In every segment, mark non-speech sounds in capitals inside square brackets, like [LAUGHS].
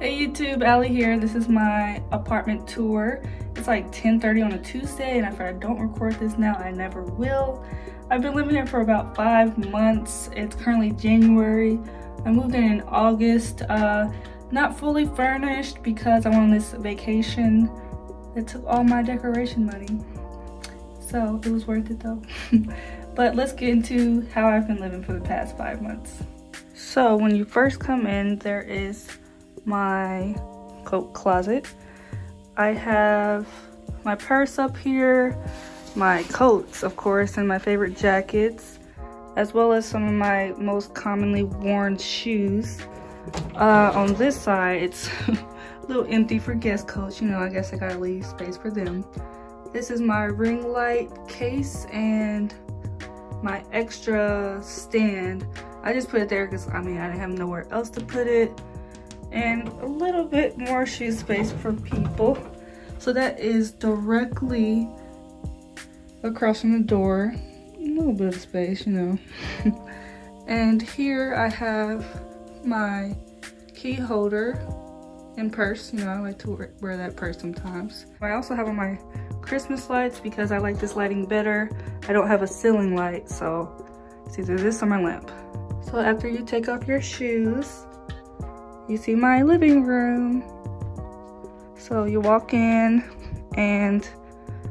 Hey YouTube, Allie here. This is my apartment tour. It's like 10.30 on a Tuesday and if I don't record this now, I never will. I've been living here for about five months. It's currently January. I moved in in August. Uh, not fully furnished because I went on this vacation. It took all my decoration money. So it was worth it though. [LAUGHS] but let's get into how I've been living for the past five months. So when you first come in, there is my coat closet. I have my purse up here, my coats, of course, and my favorite jackets, as well as some of my most commonly worn shoes. Uh, on this side, it's [LAUGHS] a little empty for guest coats. You know, I guess I gotta leave space for them. This is my ring light case and my extra stand. I just put it there because, I mean, I didn't have nowhere else to put it and a little bit more shoe space for people. So that is directly across from the door. A little bit of space, you know. [LAUGHS] and here I have my key holder and purse. You know, I like to wear that purse sometimes. I also have on my Christmas lights because I like this lighting better. I don't have a ceiling light, so it's either this or my lamp. So after you take off your shoes, you see my living room. So you walk in and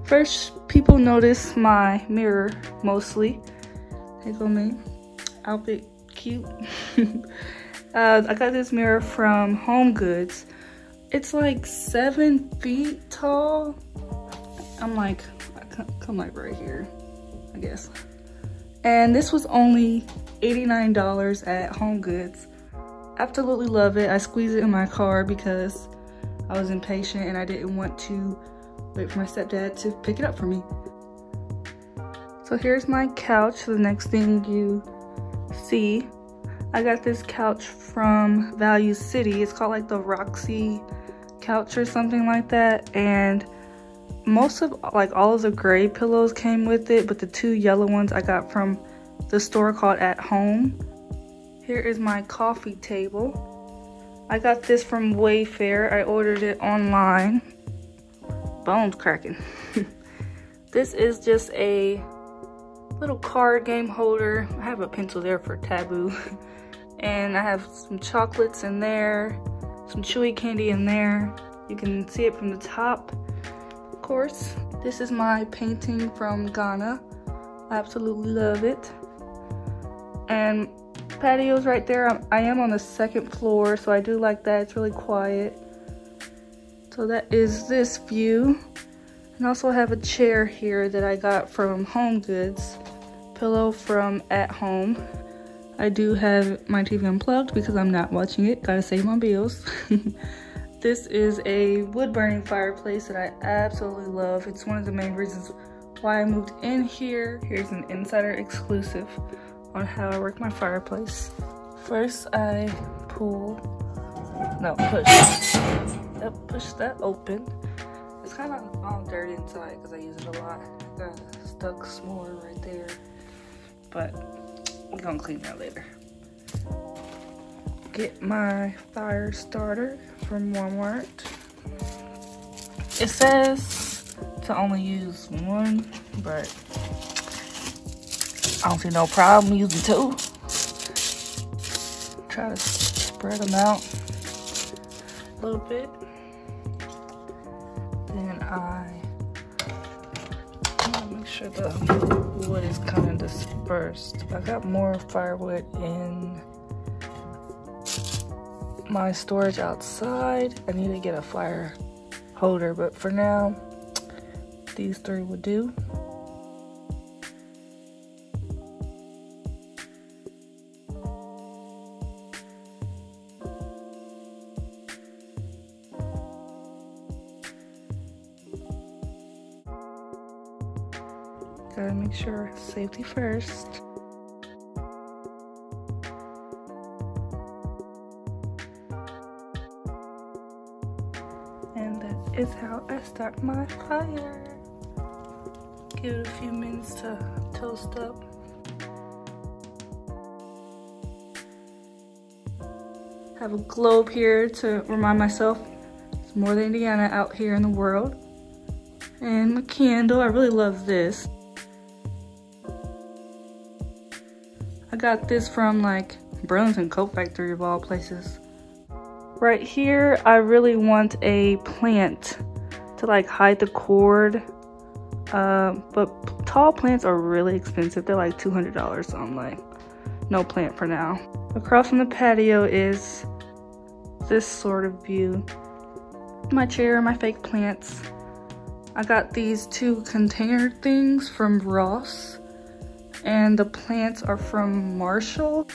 first people notice my mirror mostly. Hey go me, outfit cute. [LAUGHS] uh, I got this mirror from Home Goods. It's like seven feet tall. I'm like, I come like right here, I guess. And this was only $89 at Home Goods absolutely love it. I squeeze it in my car because I was impatient and I didn't want to wait for my stepdad to pick it up for me. So here's my couch, the next thing you see. I got this couch from Value City. It's called like the Roxie couch or something like that. And most of like all of the gray pillows came with it, but the two yellow ones I got from the store called At Home. Here is my coffee table. I got this from Wayfair. I ordered it online. Bones cracking. [LAUGHS] this is just a little card game holder. I have a pencil there for taboo. [LAUGHS] and I have some chocolates in there, some chewy candy in there. You can see it from the top, of course. This is my painting from Ghana. I absolutely love it. And patio's right there. I am on the second floor, so I do like that. It's really quiet. So that is this view. And also have a chair here that I got from Home Goods. Pillow from At Home. I do have my TV unplugged because I'm not watching it. Gotta save my bills. [LAUGHS] this is a wood burning fireplace that I absolutely love. It's one of the main reasons why I moved in here. Here's an insider exclusive on how I work my fireplace. First, I pull, no, push, yep, push that open. It's kind of all dirty inside because I use it a lot. Got stuck s'more right there, but we're gonna clean that later. Get my fire starter from Walmart. It says to only use one, but I don't see no problem using two. Try to spread them out a little bit. Then I make sure the wood is kind of dispersed. I got more firewood in my storage outside. I need to get a fire holder, but for now, these three would do. Safety first. And that is how I start my fire. Give it a few minutes to toast up. Have a globe here to remind myself it's more than Indiana out here in the world. And a candle, I really love this. Got this from like Burlington Coat Factory of all places. Right here, I really want a plant to like hide the cord. Uh, but tall plants are really expensive. They're like $200, so I'm like, no plant for now. Across from the patio is this sort of view. My chair, and my fake plants. I got these two container things from Ross and the plants are from Marshall.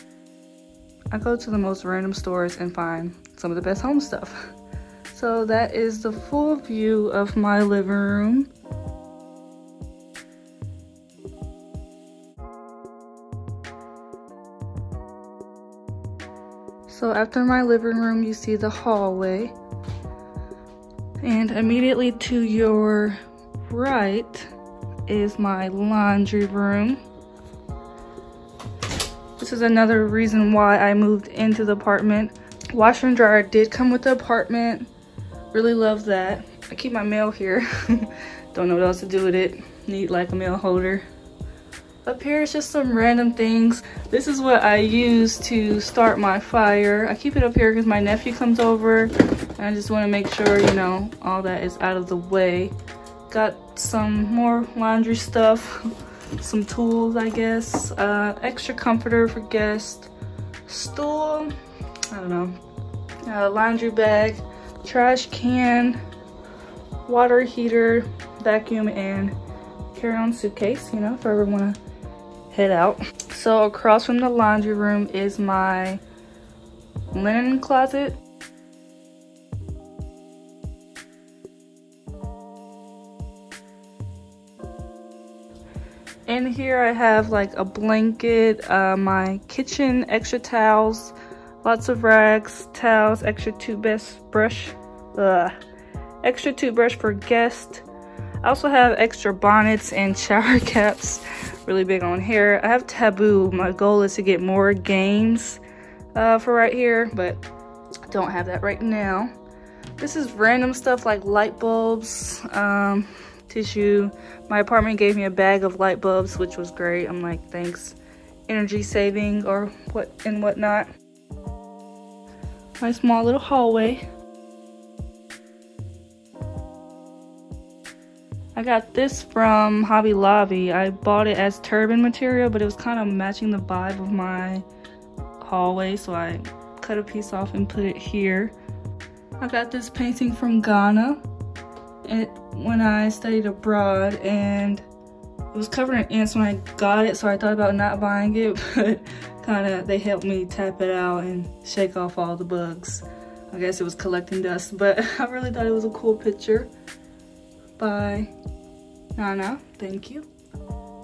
I go to the most random stores and find some of the best home stuff. [LAUGHS] So that is the full view of my living room. So after my living room, you see the hallway. And immediately to your right is my laundry room. This is another reason why I moved into the apartment. Washer and dryer did come with the apartment. Really love that. I keep my mail here. [LAUGHS] Don't know what else to do with it. Need like a mail holder. Up here is just some random things. This is what I use to start my fire. I keep it up here because my nephew comes over and I just want to make sure, you know, all that is out of the way. Got some more laundry stuff, [LAUGHS] some tools, I guess. Uh, extra comforter for guests, stool, I don't know, uh, laundry bag, trash can, water heater, vacuum, and carry-on suitcase, you know, if I ever want to head out. So across from the laundry room is my linen closet. In here I have like a blanket, uh, my kitchen, extra towels, lots of rags, towels, extra toothbrush, uh, extra toothbrush for guests. I also have extra bonnets and [LAUGHS] shower caps really big on hair. I have Taboo. My goal is to get more games uh, for right here, but don't have that right now. This is random stuff like light bulbs, um, tissue. My apartment gave me a bag of light bulbs, which was great. I'm like, thanks. Energy saving or what and whatnot. My small little hallway. I got this from Hobby Lobby. I bought it as turban material, but it was kind of matching the vibe of my hallway, so I cut a piece off and put it here. I got this painting from Ghana it, when I studied abroad, and it was covered in ants when I got it, so I thought about not buying it, [LAUGHS] but kind of they helped me tap it out and shake off all the bugs. I guess it was collecting dust, but [LAUGHS] I really thought it was a cool picture by Nana. Thank you.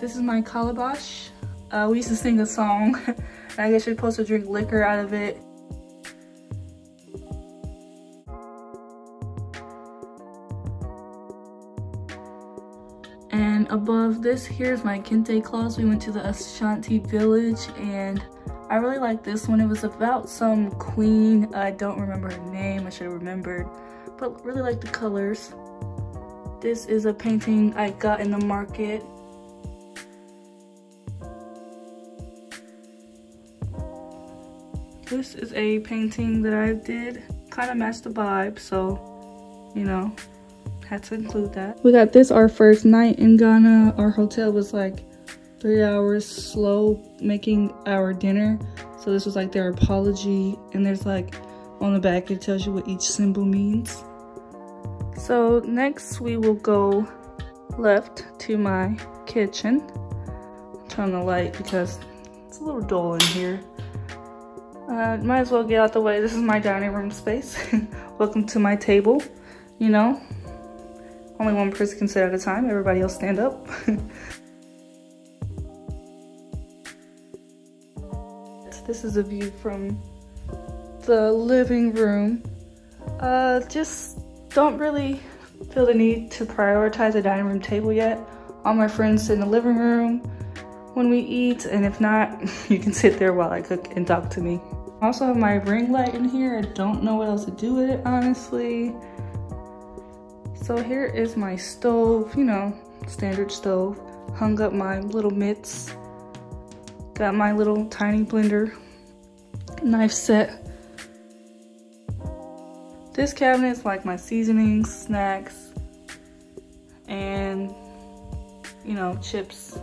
This is my calabash. Uh, we used to sing a song. [LAUGHS] I guess you're supposed to drink liquor out of it. Above this, here's my Kente cloths. We went to the Ashanti village and I really like this one. It was about some queen. I don't remember her name. I should have remembered. But really like the colors. This is a painting I got in the market. This is a painting that I did kind of match the vibe, so, you know, had to include that. We got this our first night in Ghana. Our hotel was like three hours slow making our dinner. So this was like their apology. And there's like on the back, it tells you what each symbol means. So next we will go left to my kitchen. Turn the light because it's a little dull in here. Uh, might as well get out the way. This is my dining room space. [LAUGHS] Welcome to my table. You know, only one person can sit at a time. Everybody else stand up. [LAUGHS] this is a view from the living room. Uh, just don't really feel the need to prioritize a dining room table yet. All my friends sit in the living room when we eat, and if not, [LAUGHS] you can sit there while I cook and talk to me. I also have my ring light in here. I don't know what else to do with it, honestly. So here is my stove, you know, standard stove. Hung up my little mitts. Got my little tiny blender knife set. This cabinet is like my seasonings, snacks, and, you know, chips.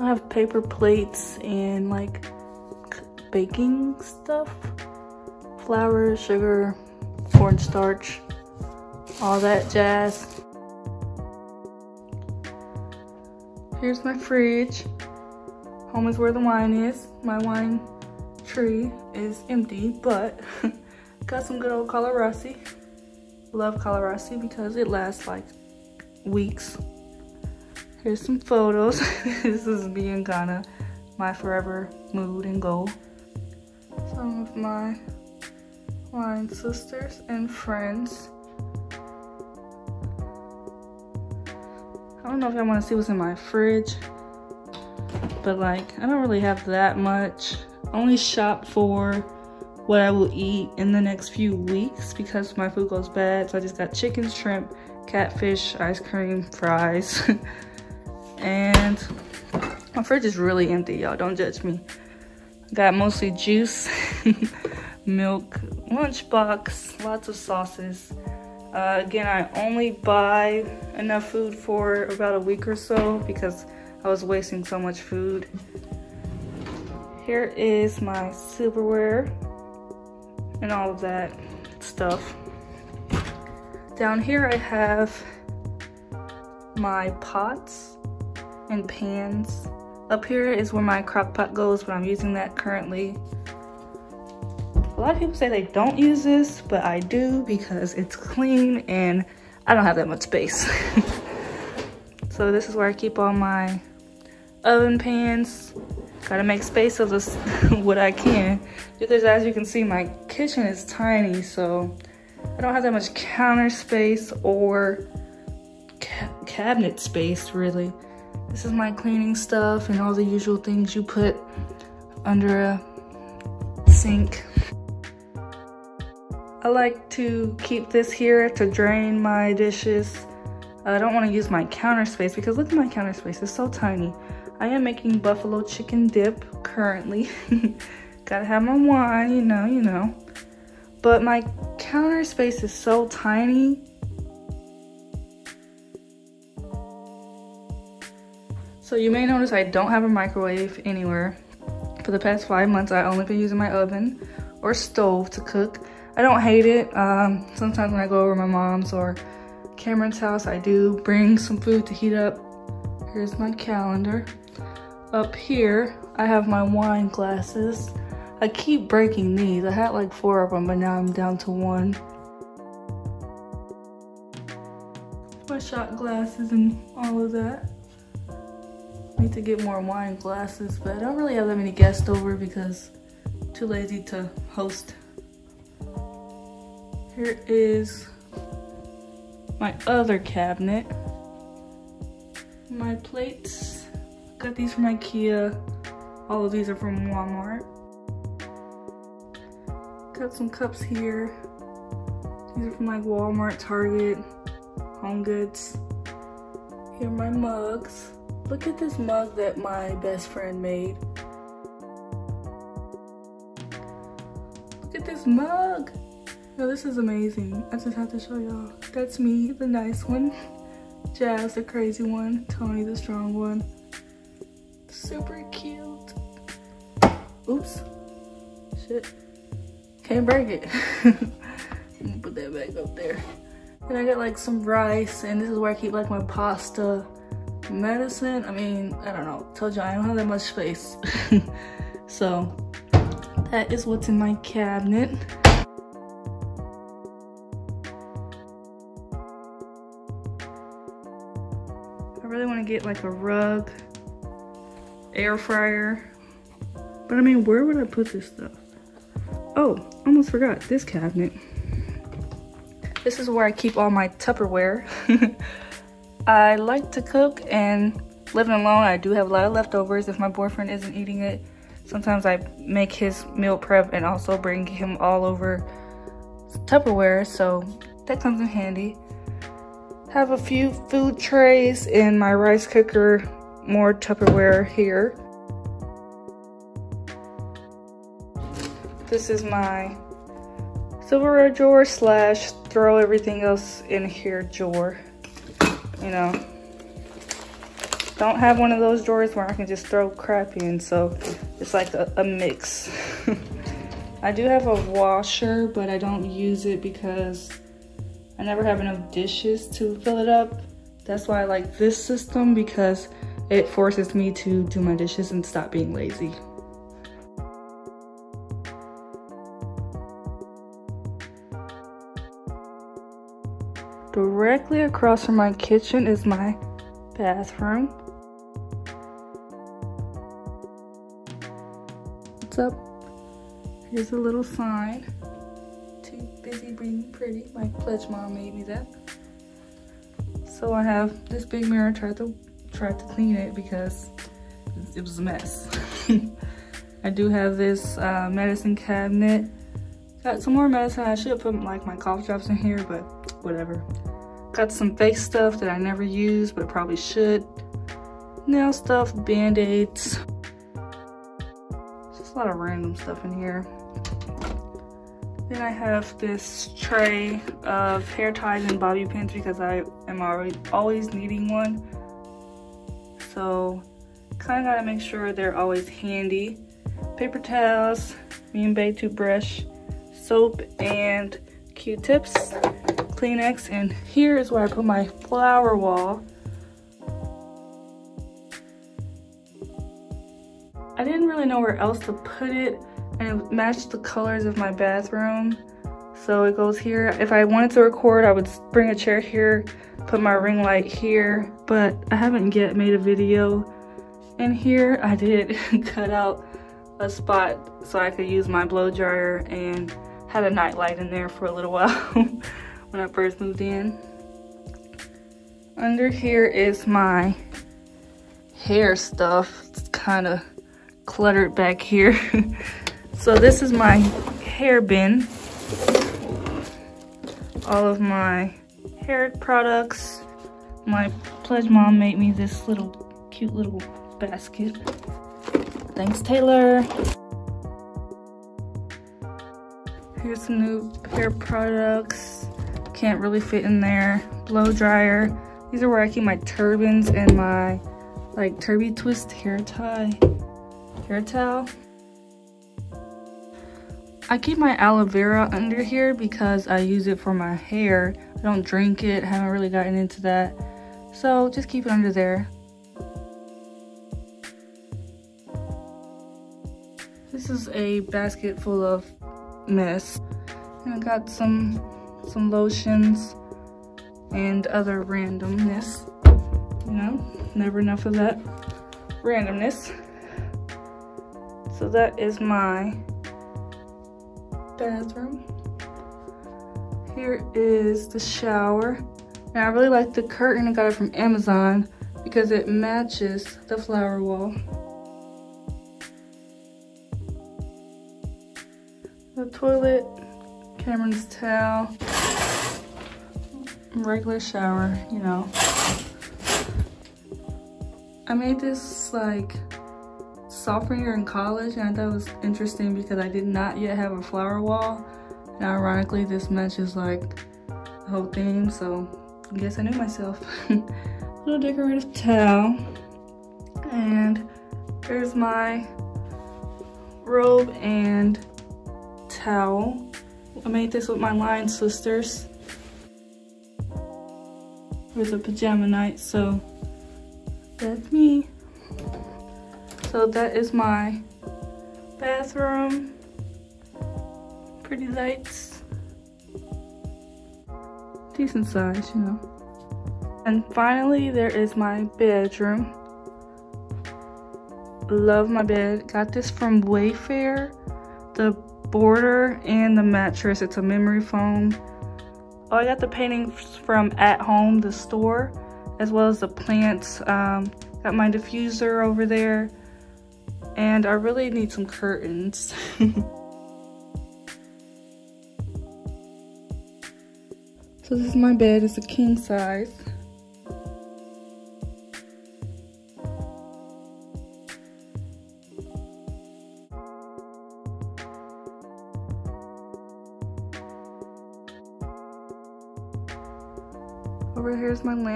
I have paper plates and like baking stuff. Flour, sugar, cornstarch, all that jazz. Here's my fridge. Home is where the wine is. My wine tree is empty, but [LAUGHS] got some good old Carlo Rossi. Love Carlo Rossi because it lasts like weeks. Here's some photos. [LAUGHS] this is me in Ghana, my forever mood and goal. Some of my wine sisters and friends. I don't know if y'all want to see what's in my fridge, but like, I don't really have that much. I only shop for what I will eat in the next few weeks because my food goes bad. So I just got chicken, shrimp, catfish, ice cream, fries. [LAUGHS] and my fridge is really empty, y'all. Don't judge me. Got mostly juice, [LAUGHS] milk, lunchbox, lots of sauces. Uh, again, I only buy enough food for about a week or so because I was wasting so much food. Here is my silverware and all of that stuff. Down here I have my pots and pans. Up here is where my crock pot goes, but I'm using that currently. A lot of people say they don't use this, but I do because it's clean and I don't have that much space. [LAUGHS] so this is where I keep all my oven pans. Gotta make space of this [LAUGHS] what I can. Because as you can see, my kitchen is tiny, so I don't have that much counter space or ca cabinet space really. This is my cleaning stuff and all the usual things you put under a sink. I like to keep this here to drain my dishes. I don't want to use my counter space because look at my counter space, it's so tiny. I am making buffalo chicken dip currently. [LAUGHS] Gotta have my wine, you know, you know. But my counter space is so tiny So you may notice I don't have a microwave anywhere. For the past five months, I only been using my oven or stove to cook. I don't hate it. Um, sometimes when I go over my mom's or Cameron's house, I do bring some food to heat up. Here's my calendar. Up here, I have my wine glasses. I keep breaking these. I had like four of them, but now I'm down to one. My shot glasses and all of that need to get more wine glasses, but I don't really have that many guests over because I'm too lazy to host. Here is my other cabinet. My plates, got these from Ikea. All of these are from Walmart. Got some cups here. These are from like Walmart, Target, Home Goods. Here are my mugs. Look at this mug that my best friend made. Look at this mug. Yo, this is amazing. I just have to show y'all. That's me, the nice one. [LAUGHS] Jazz, the crazy one. Tony, the strong one. Super cute. Oops. Shit. Can't break it. [LAUGHS] put that back up there. And I got like some rice and this is where I keep like my pasta medicine. I mean i don't know. Told you i don't have that much space. [LAUGHS] So that is what's in my cabinet. I really want to get like a rug air fryer. But i mean where would i put this stuff? Oh almost forgot. This cabinet this is where i keep all my tupperware [LAUGHS] I like to cook and living alone, I do have a lot of leftovers if my boyfriend isn't eating it. Sometimes I make his meal prep and also bring him all over Tupperware, so that comes in handy. Have a few food trays in my rice cooker, more Tupperware here. This is my silverware drawer slash throw everything else in here drawer. You know, don't have one of those drawers where I can just throw crap in, so it's like a, a mix. [LAUGHS] I do have a washer, but I don't use it because I never have enough dishes to fill it up. That's why I like this system because it forces me to do my dishes and stop being lazy. Directly across from my kitchen is my bathroom. What's up? Here's a little sign. Too busy being pretty. My pledge mom made me that. So I have this big mirror. Tried to tried to clean it because it was a mess. [LAUGHS] I do have this uh, medicine cabinet. Got some more medicine. I should have put like my cough drops in here, but whatever. Got some face stuff that I never use, but probably should. Nail stuff, band-aids. Just a lot of random stuff in here. Then I have this tray of hair ties and bobby pins because I am already always needing one. So kind of got to make sure they're always handy. Paper towels, and Bay toothbrush, soap and Q-tips, Kleenex, and here is where I put my flower wall. I didn't really know where else to put it and it matched the colors of my bathroom. So it goes here. If I wanted to record, I would bring a chair here, put my ring light here, but I haven't yet made a video. And here I did [LAUGHS] cut out a spot so I could use my blow dryer and had a night light in there for a little [LAUGHS] while when I first moved in. Under here is my hair stuff. It's kind of cluttered back here. [LAUGHS] so this is my hair bin. All of my hair products. My pledge mom made me this little cute little basket. Thanks, Taylor. Here's some new hair products. Can't really fit in there. Blow dryer. These are where I keep my turbans and my like Turbie Twist hair tie hair towel. I keep my aloe vera under here because I use it for my hair. I don't drink it, haven't really gotten into that. So just keep it under there. This is a basket full of mess. And I got some some lotions and other randomness. You know, never enough of that randomness. So that is my bathroom. Here is the shower. And I really like the curtain. I got it from Amazon because it matches the flower wall. The toilet, Cameron's towel, regular shower, you know. I made this like sophomore year in college and I thought it was interesting because I did not yet have a flower wall. And ironically, this matches like the whole theme, so I guess I knew myself. [LAUGHS] Little decorative towel. And there's my robe and towel. I made this with my line sisters. Was a pajama night, so that's me. So that is my bathroom. Pretty lights. Decent size, you know. And finally, there is my bedroom. Love my bed. Got this from Wayfair. The border and the mattress. It's a memory foam. I got the paintings from At Home, the store. as well as the plants. Um, got my diffuser over there. And I really need some curtains. [LAUGHS] so this is my bed, it's a king size.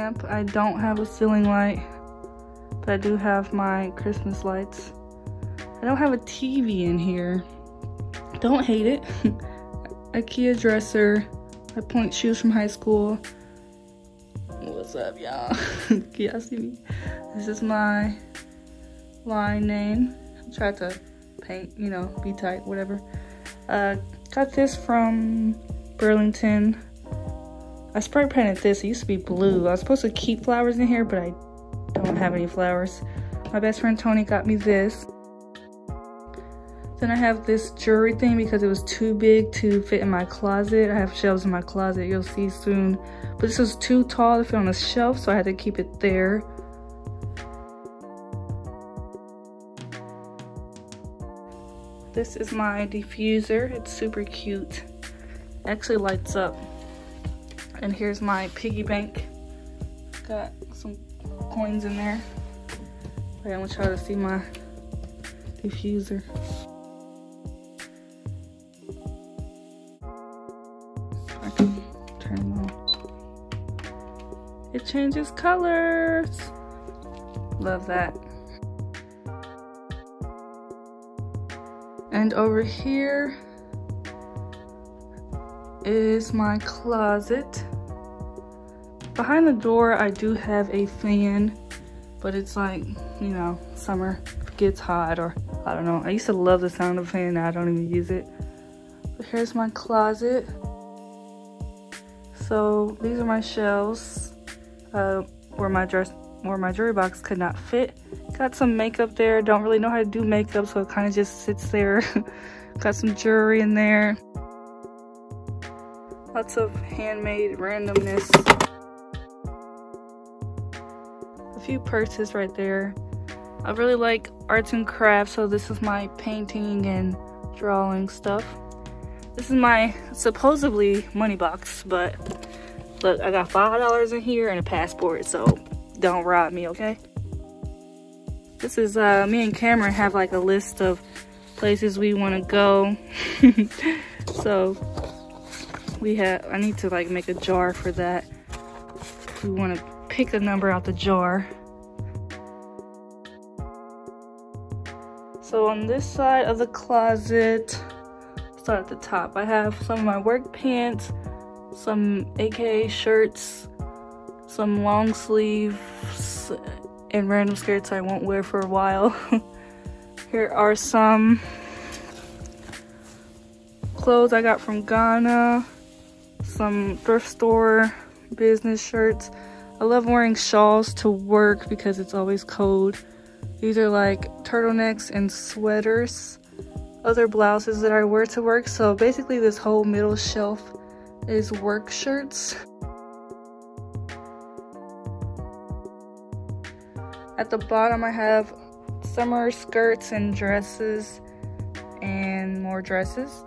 Lamp. I don't have a ceiling light, but I do have my Christmas lights. I don't have a TV in here. Don't hate it. [LAUGHS] IKEA dresser. My pointe shoes from high school. What's up, y'all? [LAUGHS] Can y'all see me? This is my line name. I tried to paint, you know, be tight, whatever. Uh, got this from Burlington. I spray painted this. It used to be blue. I was supposed to keep flowers in here, but I don't have any flowers. My best friend Tony got me this. Then I have this jewelry thing because it was too big to fit in my closet. I have shelves in my closet, you'll see soon. But this was too tall to fit on a shelf, so I had to keep it there. This is my diffuser. It's super cute. It actually lights up. And here's my piggy bank. Got some coins in there. I'm gonna try to see my diffuser. I can turn it on. It changes colors. Love that. And over here is my closet. Behind the door, I do have a fan, but it's like, you know, summer gets hot or I don't know. I used to love the sound of a fan, I don't even use it. But here's my closet. So these are my shelves uh, where my dress where my jewelry box could not fit. Got some makeup there. Don't really know how to do makeup, so it kind of just sits there. [LAUGHS] Got some jewelry in there. Lots of handmade randomness. Few purses right there. I really like arts and crafts, so this is my painting and drawing stuff. This is my supposedly money box, but Look, I got $5 in here and a passport, so don't rob me, okay? This is, uh, me and Cameron have like a list of places we want to go. [LAUGHS] so, we have, I need to like make a jar for that. We want to pick a number out the jar. So on this side of the closet, start at the top, I have some of my work pants, some AKA shirts, some long sleeves, and random skirts I won't wear for a while. [LAUGHS] Here are some clothes I got from Ghana, some thrift store business shirts. I love wearing shawls to work because it's always cold. These are like turtlenecks and sweaters. Other blouses that I wear to work. So basically this whole middle shelf is work shirts. At the bottom I have summer skirts and dresses and more dresses.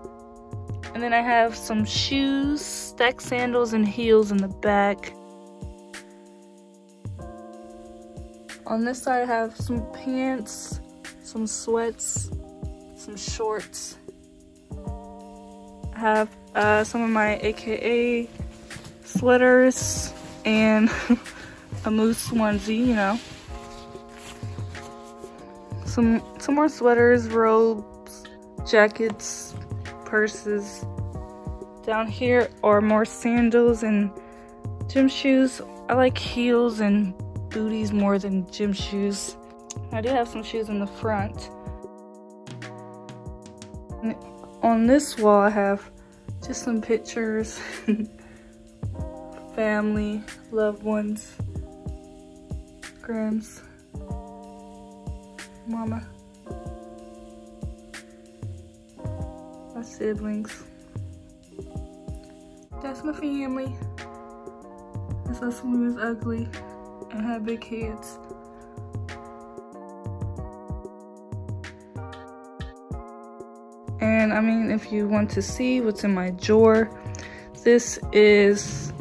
And then I have some shoes, stack sandals and heels in the back. On this side I have some pants, some sweats, some shorts. I have uh, some of my AKA sweaters and [LAUGHS] a moose onesie, you know. Some, some more sweaters, robes, jackets, purses. Down here are more sandals and gym shoes. I like heels and booties more than gym shoes. I do have some shoes in the front. On this wall I have just some pictures, [LAUGHS] family, loved ones, grams, mama, my siblings. That's my family. Us when we was ugly. And have big heads. And I mean, if you want to see what's in my drawer, this is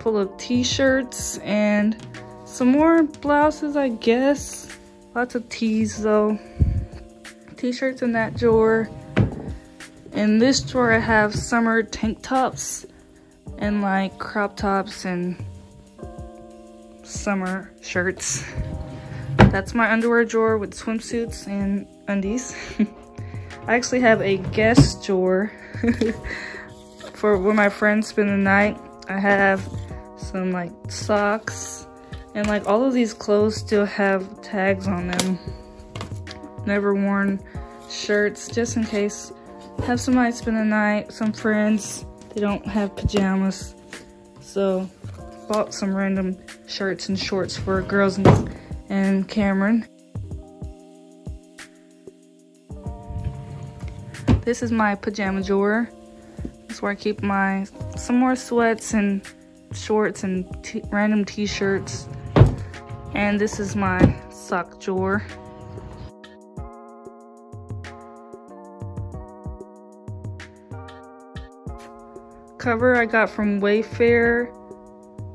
full of t-shirts and some more blouses, I guess. Lots of tees though. T-shirts in that drawer. In this drawer, I have summer tank tops and like crop tops and summer shirts. That's my underwear drawer with swimsuits and undies. [LAUGHS] I actually have a guest drawer [LAUGHS] for when my friends spend the night. I have some like socks and like all of these clothes still have tags on them. Never worn shirts just in case. Have somebody spend the night, some friends, they don't have pajamas. So bought some random shirts and shorts for girls and, and Cameron. This is my pajama drawer. That's where I keep my some more sweats and shorts and random t-shirts. And this is my sock drawer. Cover I got from Wayfair.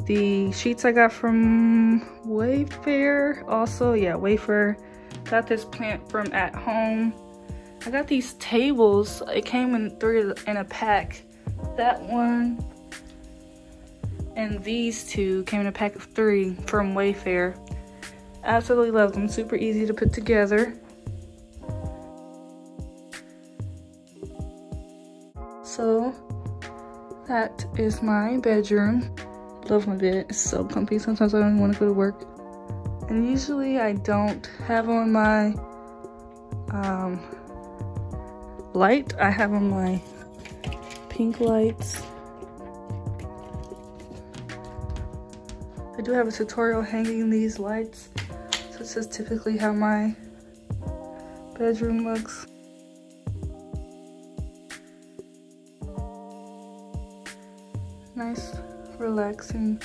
The sheets I got from Wayfair. Also, yeah, Wayfair. Got this plant from at home. I got these tables. It came in three in a pack. That one and these two came in a pack of three from Wayfair. Absolutely love them. Super easy to put together. So that is my bedroom. Love my bed. It's so comfy. Sometimes I don't want to go to work. And usually I don't have on my um, light. I have on my pink lights. I do have a tutorial hanging these lights. So this is typically how my bedroom looks. Relaxing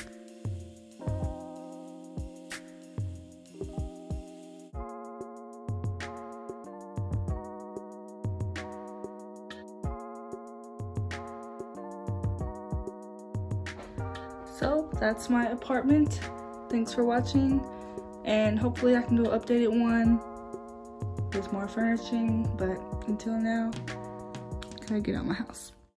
So that's my apartment. Thanks for watching and hopefully I can do an updated one with more furnishing but until now, can I get out of my house?